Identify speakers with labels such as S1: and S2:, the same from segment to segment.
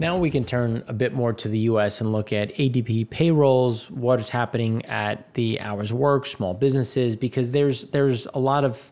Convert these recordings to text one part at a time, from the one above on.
S1: Now we can turn a bit more to the US and look at ADP payrolls, what is happening at the hours work, small businesses, because there's there's a lot of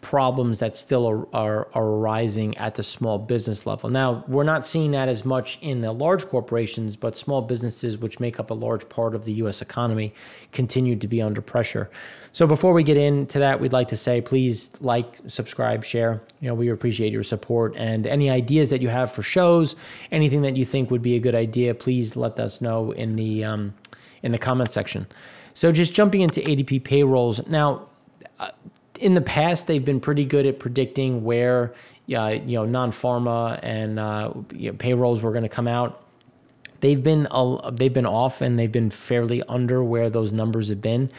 S1: problems that still are, are, are, arising at the small business level. Now, we're not seeing that as much in the large corporations, but small businesses, which make up a large part of the US economy, continue to be under pressure. So before we get into that, we'd like to say please like, subscribe, share. You know, we appreciate your support and any ideas that you have for shows, anything that you think would be a good idea, please let us know in the um, in the comment section. So just jumping into ADP payrolls. Now, uh, in the past, they've been pretty good at predicting where uh, you know non-farm and uh, you know, payrolls were going to come out. They've been uh, they've been off and they've been fairly under where those numbers have been.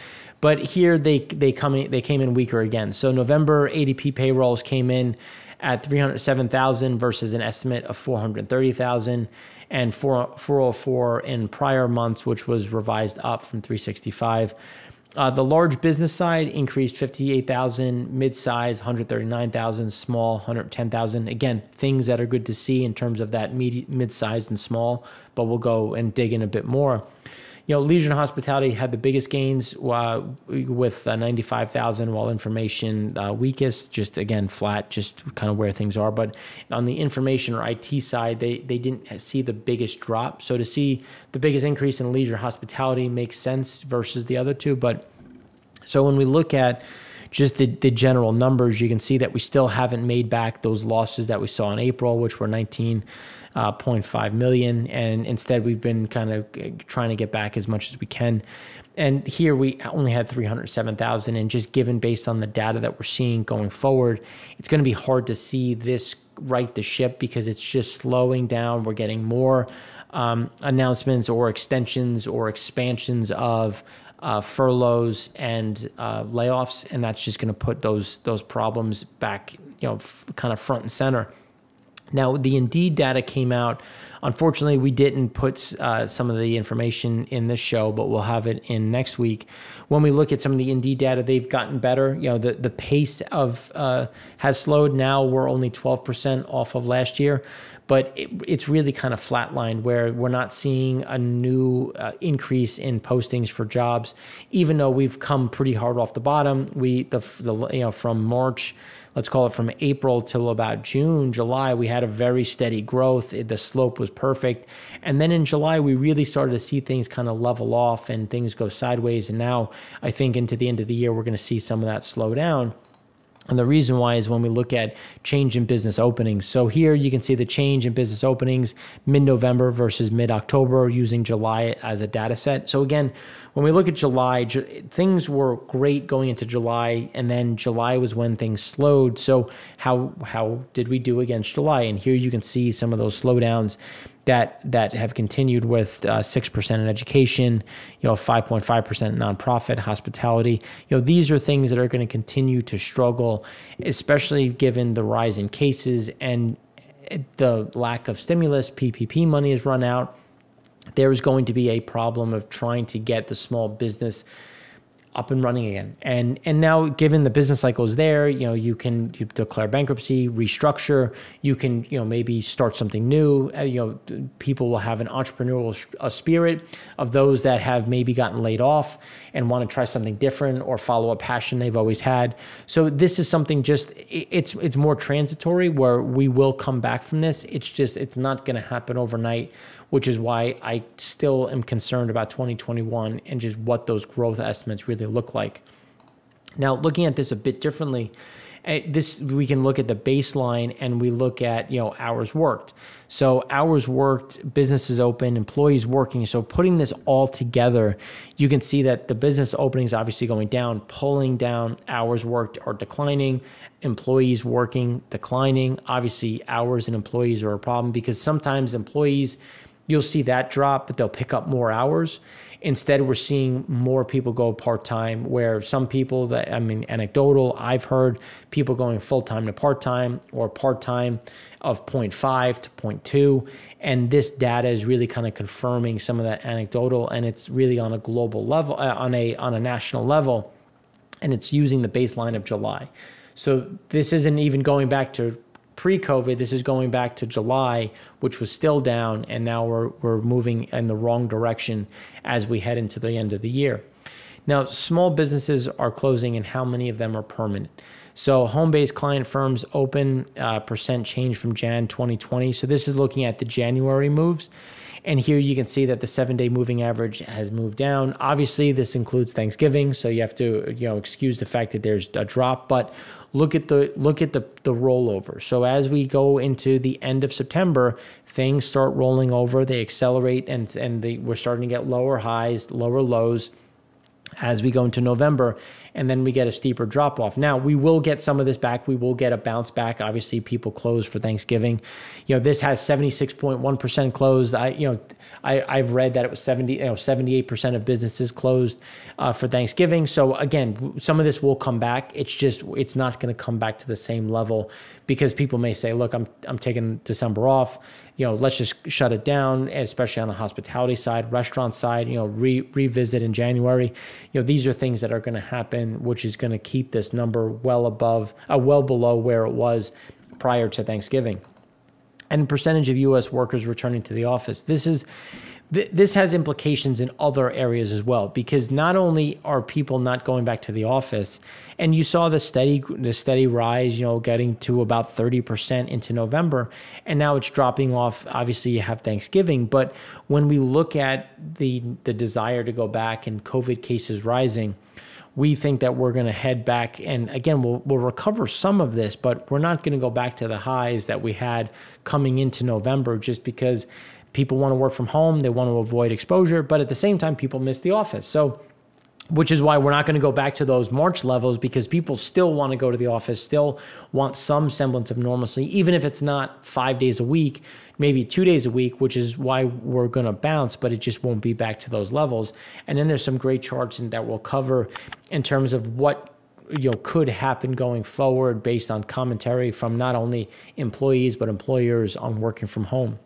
S1: But here they they come in, they came in weaker again. So November ADP payrolls came in at 307,000 versus an estimate of 430,000 and 404 in prior months which was revised up from 365. Uh, the large business side increased 58,000, mid-size 139,000, small 110,000. Again, things that are good to see in terms of that mid-size and small, but we'll go and dig in a bit more you know, leisure and hospitality had the biggest gains uh, with uh, 95,000, while information uh, weakest, just again flat, just kind of where things are. But on the information or IT side, they they didn't see the biggest drop. So to see the biggest increase in leisure hospitality makes sense versus the other two. But so when we look at just the, the general numbers, you can see that we still haven't made back those losses that we saw in April, which were 19 uh, 0.5 million, and instead we've been kind of uh, trying to get back as much as we can. And here we only had 307,000, and just given based on the data that we're seeing going forward, it's going to be hard to see this right the ship because it's just slowing down. We're getting more um, announcements or extensions or expansions of uh, furloughs and uh, layoffs, and that's just going to put those those problems back, you know, kind of front and center. Now, the Indeed data came out. Unfortunately, we didn't put uh, some of the information in this show, but we'll have it in next week. When we look at some of the Indeed data, they've gotten better. You know, the, the pace of uh, has slowed. Now we're only 12% off of last year, but it, it's really kind of flatlined where we're not seeing a new uh, increase in postings for jobs, even though we've come pretty hard off the bottom. We the, the you know from March let's call it from April till about June, July, we had a very steady growth. The slope was perfect. And then in July, we really started to see things kind of level off and things go sideways. And now I think into the end of the year, we're going to see some of that slow down. And the reason why is when we look at change in business openings. So here you can see the change in business openings mid November versus mid October using July as a data set. So again, when we look at July, things were great going into July, and then July was when things slowed. So how how did we do against July? And here you can see some of those slowdowns that that have continued with uh, six uh, percent in education, you know, five point five percent nonprofit, hospitality. You know, these are things that are going to continue to struggle, especially given the rise in cases and the lack of stimulus. PPP money has run out. There is going to be a problem of trying to get the small business up and running again. And and now given the business cycle is there, you know, you can you declare bankruptcy, restructure, you can, you know, maybe start something new. Uh, you know, people will have an entrepreneurial spirit of those that have maybe gotten laid off and want to try something different or follow a passion they've always had. So this is something just it's it's more transitory where we will come back from this. It's just it's not going to happen overnight which is why I still am concerned about 2021 and just what those growth estimates really look like. Now, looking at this a bit differently, eh, this we can look at the baseline and we look at you know hours worked. So hours worked, businesses open, employees working. So putting this all together, you can see that the business openings obviously going down, pulling down hours worked are declining, employees working declining. Obviously, hours and employees are a problem because sometimes employees you'll see that drop, but they'll pick up more hours. Instead, we're seeing more people go part time, where some people that, I mean, anecdotal, I've heard people going full time to part time or part time of 0.5 to 0.2. And this data is really kind of confirming some of that anecdotal, and it's really on a global level, uh, on, a, on a national level, and it's using the baseline of July. So this isn't even going back to pre-COVID. This is going back to July, which was still down, and now we're we're moving in the wrong direction as we head into the end of the year. Now, small businesses are closing, and how many of them are permanent? So, home-based client firms open uh, percent change from Jan 2020. So this is looking at the January moves. And here you can see that the seven day moving average has moved down. Obviously, this includes Thanksgiving, so you have to you know excuse the fact that there's a drop. But look at the look at the the rollover. So as we go into the end of September, things start rolling over. They accelerate, and and they, we're starting to get lower highs, lower lows as we go into November, and then we get a steeper drop off. Now, we will get some of this back. We will get a bounce back. Obviously, people close for Thanksgiving. You know, this has 76.1% closed. I, you know, I, I've read that it was 70, you know, 78% of businesses closed uh, for Thanksgiving. So again, some of this will come back. It's just, it's not going to come back to the same level because people may say, look, I'm, I'm taking December off you know, let's just shut it down, especially on the hospitality side, restaurant side, you know, re- revisit in January. You know, these are things that are going to happen, which is going to keep this number well above, uh, well below where it was prior to Thanksgiving. And percentage of U.S. workers returning to the office. This is this has implications in other areas as well because not only are people not going back to the office and you saw the steady the steady rise you know getting to about 30% into November and now it's dropping off. Obviously you have Thanksgiving but when we look at the the desire to go back and covid cases rising we think that we're going to head back and again we'll, we'll recover some of this but we're not going to go back to the highs that we had coming into november just because people want to work from home, they want to avoid exposure, but at the same time, people miss the office. So, which is why we're not going to go back to those March levels because people still want to go to the office, still want some semblance of normalcy, even if it's not five days a week, maybe two days a week, which is why we're going to bounce, but it just won't be back to those levels. And then there's some great charts that we'll cover in terms of what you know could happen going forward based on commentary from not only employees but employers on working from home.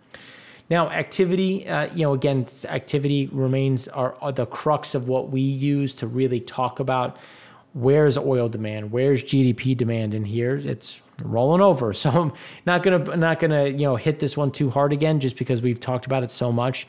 S1: Now, activity, uh, you know, again, activity remains our, the crux of what we use to really talk about where's oil demand, where's GDP demand in here. It's rolling over, so I'm not gonna not gonna you know hit this one too hard again, just because we've talked about it so much.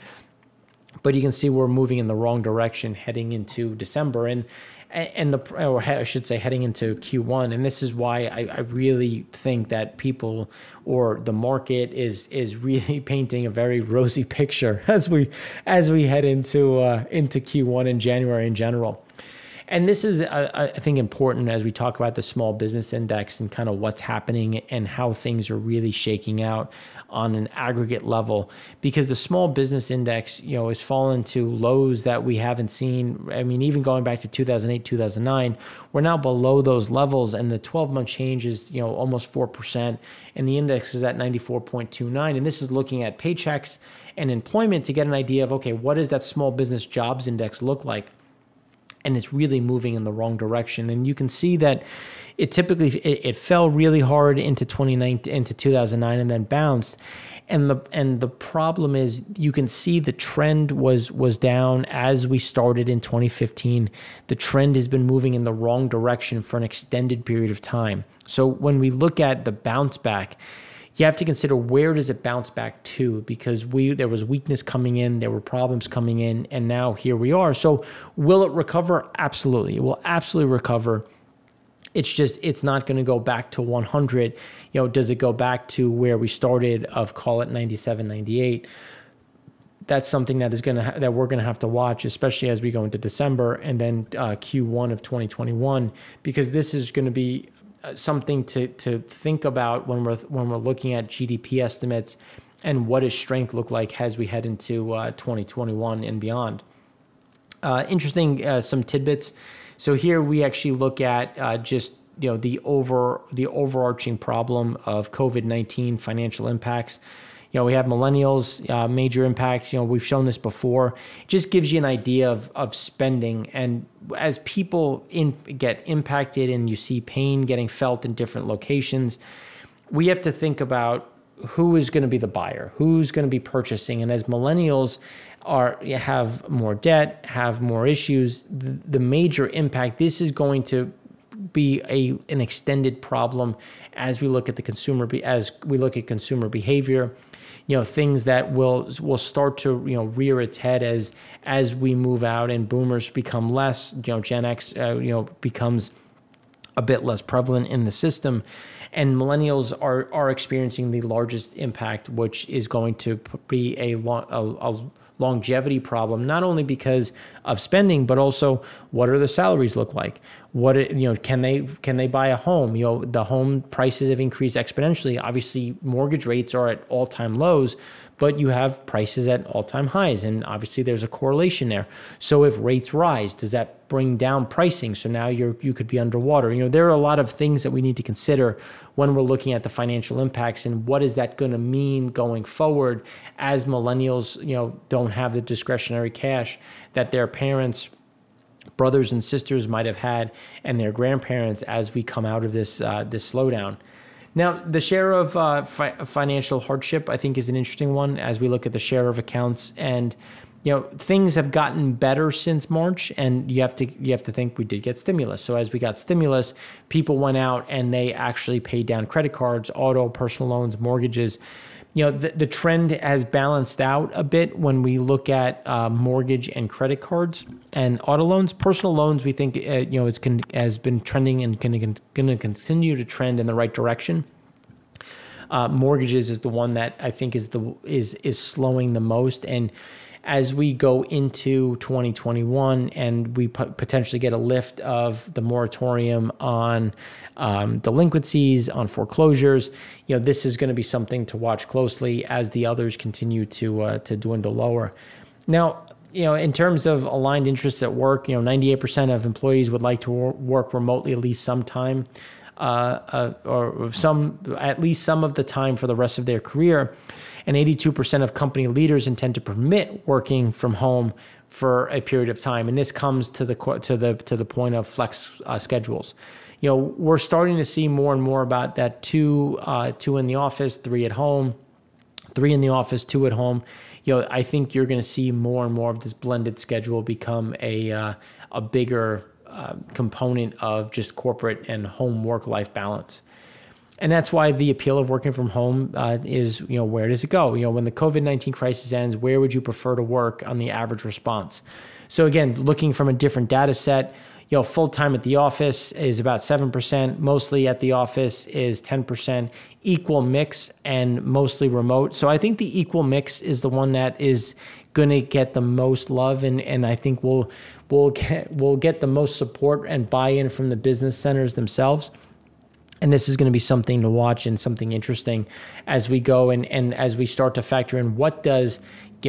S1: But you can see we're moving in the wrong direction heading into December, and and the or I should say heading into Q1 and this is why I, I, really think that people or the market is is really painting a very rosy picture as we as we head into uh, into Q1 in January in general. And this is, uh, I think, important as we talk about the small business index and kind of what's happening and how things are really shaking out on an aggregate level. Because the small business index, you know, has fallen to lows that we haven't seen. I mean, even going back to 2008, 2009, we're now below those levels, and the 12 month change is, you know, almost 4%, and the index is at 94.29. And this is looking at paychecks and employment to get an idea of, okay, what does that small business jobs index look like? And it's really moving in the wrong direction. And you can see that it typically it, it fell really hard into 2019 into 2009 and then bounced. And the and the problem is you can see the trend was was down as we started in 2015. The trend has been moving in the wrong direction for an extended period of time. So when we look at the bounce back, you have to consider where does it bounce back to because we there was weakness coming in, there were problems coming in, and now here we are. So will it recover? Absolutely, it will absolutely recover. It's just it's not going to go back to 100. You know, does it go back to where we started of call it 97, 98? That's something that is going to that we're going to have to watch, especially as we go into December and then uh, Q1 of 2021, because this is going to be something to to think about when we're when we're looking at GDP estimates and what does strength look like as we head into uh, 2021 and beyond. Uh, interesting, uh, some tidbits. So here we actually look at uh, just you know the over the overarching problem of COVID 19 financial impacts. You know, we have millennials, uh, major impacts. You know, we've shown this before. It just gives you an idea of, of spending. And as people in, get impacted and you see pain getting felt in different locations, we have to think about who is going to be the buyer, who's going to be purchasing. And as millennials are have more debt, have more issues, the, the major impact this is going to be a an extended problem as we look at the consumer as we look at consumer behavior you know things that will will start to you know rear its head as as we move out and boomers become less you know gen x uh, you know becomes a bit less prevalent in the system and millennials are are experiencing the largest impact which is going to be a long a, a longevity problem, not only because of spending, but also what are the salaries look like? What you know, can they can they buy a home? You know, the home prices have increased exponentially. Obviously, mortgage rates are at all time lows but you have prices at all time highs. And obviously there's a correlation there. So if rates rise, does that bring down pricing? So now you're, you could be underwater. You know, there are a lot of things that we need to consider when we're looking at the financial impacts and what is that going to mean going forward as millennials, you know, don't have the discretionary cash that their parents brothers and sisters might have had and their grandparents as we come out of this uh, this slowdown. Now, the share of uh, fi financial hardship, I think, is an interesting one as we look at the share of accounts. And you know, things have gotten better since March, and you have to you have to think we did get stimulus. So as we got stimulus, people went out and they actually paid down credit cards, auto, personal loans, mortgages. You know, the, the trend has balanced out a bit when we look at uh, mortgage and credit cards and auto loans. Personal loans, we think, uh, you know, it's con- has been trending and going to continue to trend in the right direction. Uh, mortgages is the one that I think is the is is slowing the most and as we go into 2021 and we potentially get a lift of the moratorium on um, delinquencies, on foreclosures, you know, this is going to be something to watch closely as the others continue to uh, to dwindle lower. Now, you know, in terms of aligned interests at work, you know, 98% of employees would like to work remotely at least sometime, uh, uh, or some at least some of the time for the rest of their career and 82% of company leaders intend to permit working from home for a period of time. And this comes to the to the to the point of flex uh, schedules. You know, we're starting to see more and more about that two uh, two in the office, three at home, three in the office, two at home. You know, I think you're going to see more and more of this blended schedule become a uh, a bigger uh, component of just corporate and home work life balance. And that's why the appeal of working from home uh, is you know where does it go? You know when the covid-19 crisis ends where would you prefer to work on the average response? So again looking from a different data set you know full time at the office is about 7% mostly at the office is 10% equal mix and mostly remote. So i think the equal mix is the one that is going to get the most love and and i think we'll we'll get we'll get the most support and buy-in from the business centers themselves. And this is going to be something to watch and something interesting as we go and, and as we start to factor in what does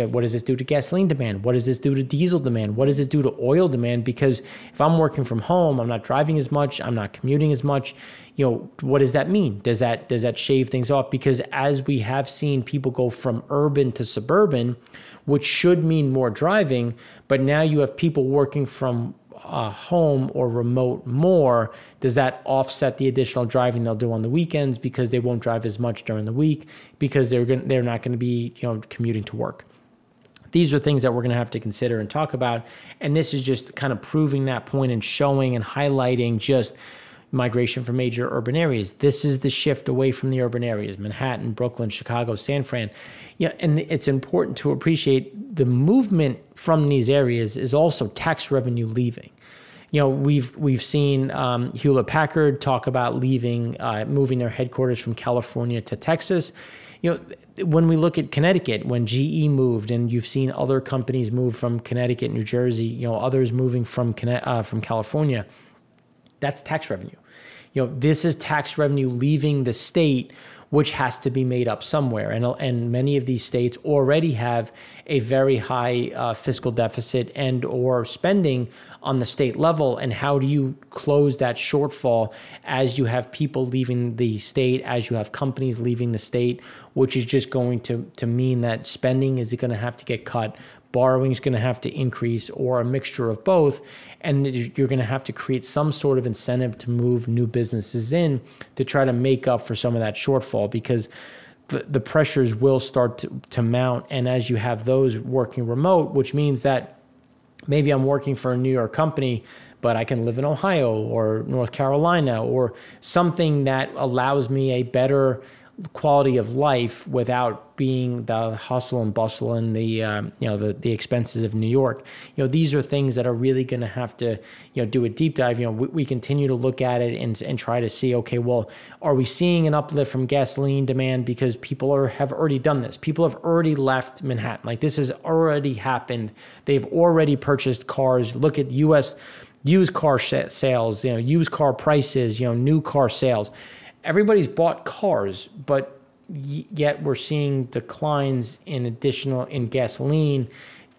S1: what does this do to gasoline demand? What does this do to diesel demand? What does this do to oil demand? Because if i'm working from home i'm not driving as much i'm not commuting as much you know what does that mean? Does that does that shave things off? Because as we have seen people go from urban to suburban which should mean more driving but now you have people working from uh, home or remote more, does that offset the additional driving they'll do on the weekends because they won't drive as much during the week because they're going they're not going to be you know commuting to work. These are things that we're going to have to consider and talk about, and this is just kind of proving that point and showing and highlighting just migration from major urban areas. This is the shift away from the urban areas, Manhattan, Brooklyn, Chicago, San Fran. Yeah, and it's important to appreciate the movement from these areas is also tax revenue leaving you know, we've we've seen um, Hewlett Packard talk about leaving, uh, moving their headquarters from California to Texas. You know, when we look at Connecticut, when GE moved, and you've seen other companies move from Connecticut, New Jersey, you know, others moving from uh, from California, that's tax revenue. You know, this is tax revenue leaving the state which has to be made up somewhere. And, and many of these states already have a very high uh, fiscal deficit and or spending on the state level. And how do you close that shortfall as you have people leaving the state, as you have companies leaving the state, which is just going to, to mean that spending is going to have to get cut borrowing is going to have to increase or a mixture of both. And you're going to have to create some sort of incentive to move new businesses in to try to make up for some of that shortfall because the, the pressures will start to, to mount. And as you have those working remote which means that maybe i'm working for a new york company but I can live in Ohio or North Carolina or something that allows me a better quality of life without being the hustle and bustle and the um, you know the the expenses of New York. You know these are things that are really going to have to you know do a deep dive. You know we, we, continue to look at it and and try to see okay well are we seeing an uplift from gasoline demand because people are have already done this. People have already left Manhattan. Like this has already happened. They've already purchased cars. Look at U.S. used car sales. You know used car prices. You know new car sales everybody's bought cars, but yet we're seeing declines in additional in gasoline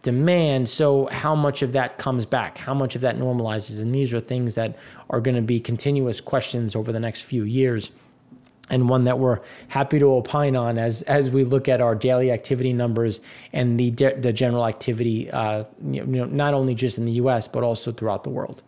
S1: demand. So how much of that comes back? How much of that normalizes? And these are things that are going to be continuous questions over the next few years. And one that we're happy to opine on as as we look at our daily activity numbers and the the general activity, uh, you know, not only just in the U.S. but also throughout the world.